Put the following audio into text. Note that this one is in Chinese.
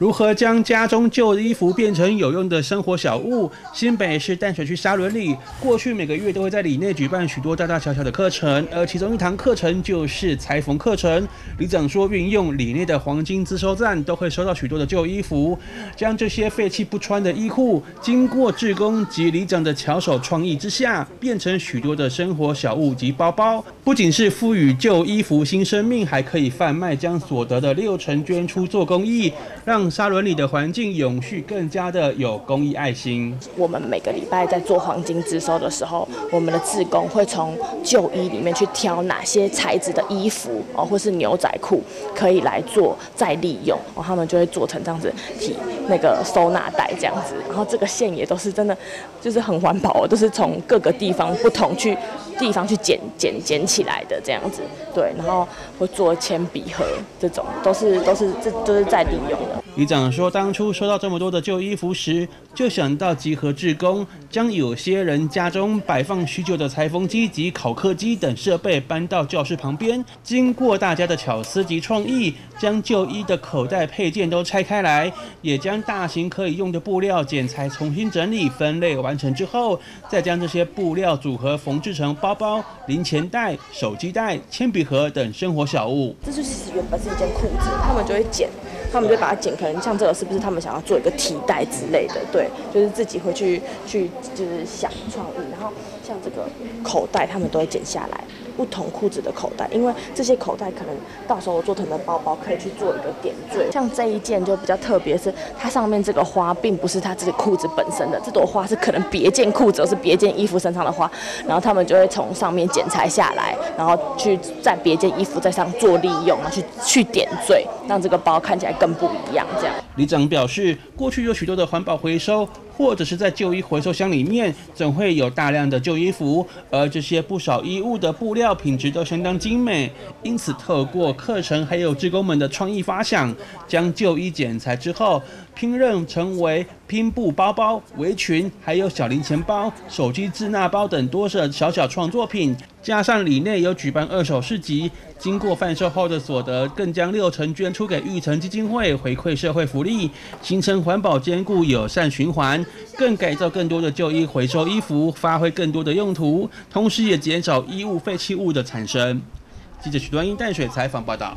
如何将家中旧衣服变成有用的生活小物？新北市淡水区沙仑里，过去每个月都会在里内举办许多大大小小的课程，而其中一堂课程就是裁缝课程。里长说，运用里内的黄金自收站，都会收到许多的旧衣服，将这些废弃不穿的衣裤，经过志工及里长的巧手创意之下，变成许多的生活小物及包包。不仅是赋予旧衣服新生命，还可以贩卖，将所得的六成捐出做公益，让。沙轮里的环境永续更加的有公益爱心。我们每个礼拜在做黄金自收的时候，我们的志工会从旧衣里面去挑哪些材质的衣服哦，或是牛仔裤可以来做再利用，哦，他们就会做成这样子提那个收纳袋这样子。然后这个线也都是真的，就是很环保哦，都是从各个地方不同去地方去捡捡捡起来的这样子。对，然后会做铅笔盒这种，都是都是这都是再利用的。里长说，当初收到这么多的旧衣服时，就想到集合志工，将有些人家中摆放许久的裁缝机及烤客机等设备搬到教室旁边。经过大家的巧思及创意，将旧衣的口袋配件都拆开来，也将大型可以用的布料剪裁重新整理分类完成之后，再将这些布料组合缝制成包包、零钱袋、手机袋、铅笔盒等生活小物。这就是原本是一件裤子，他们就会剪。他们就把它剪，可能像这个是不是他们想要做一个提袋之类的？对，就是自己会去去就是想创意，然后像这个口袋，他们都会剪下来。不同裤子的口袋，因为这些口袋可能到时候做成的包包可以去做一个点缀。像这一件就比较特别，是它上面这个花并不是它这个裤子本身的，这朵花是可能别件裤子或是别件衣服身上的花，然后他们就会从上面剪裁下来，然后去在别件衣服在上做利用，然后去去点缀，让这个包看起来更不一样。这样，李长表示，过去有许多的环保回收。或者是在旧衣回收箱里面，总会有大量的旧衣服，而这些不少衣物的布料品质都相当精美，因此透过课程还有职工们的创意发想，将旧衣剪裁之后拼认成为拼布包包、围裙，还有小零钱包、手机支纳包等多色小小创作品。加上里内有举办二手市集，经过贩售后的所得，更将六成捐出给育成基金会，回馈社会福利，形成环保兼顾友善循环，更改造更多的旧衣回收衣服，发挥更多的用途，同时也减少衣物废弃物的产生。记者许端英淡水采访报道。